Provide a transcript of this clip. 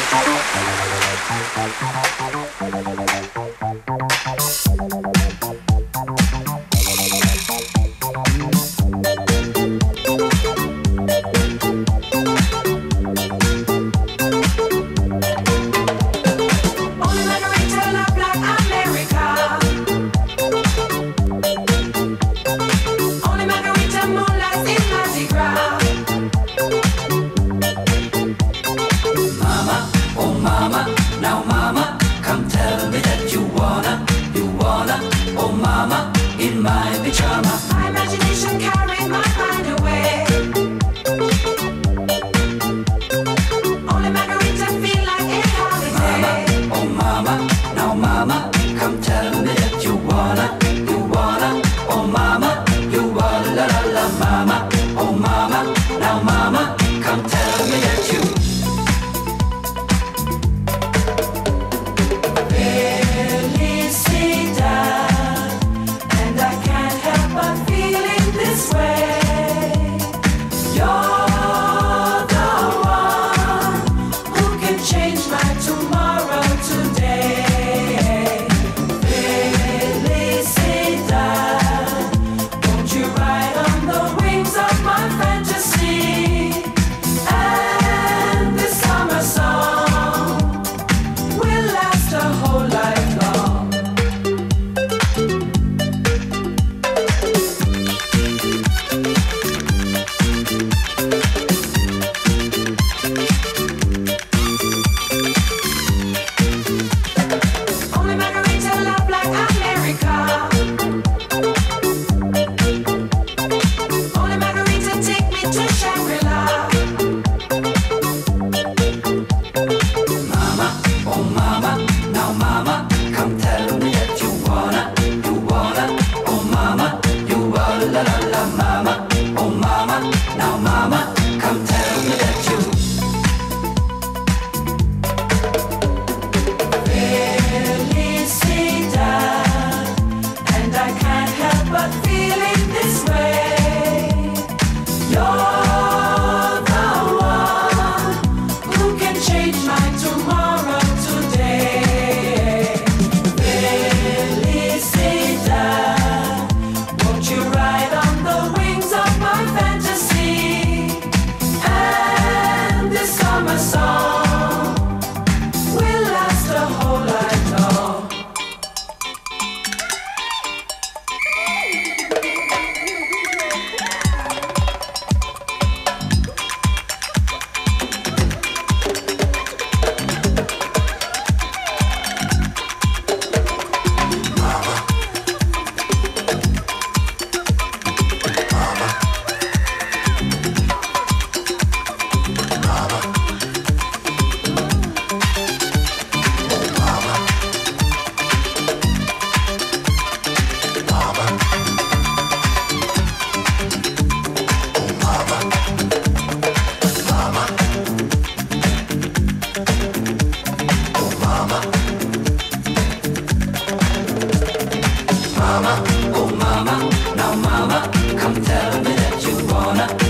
Thank you. In my pajama. My imagination carried my mind 我呢？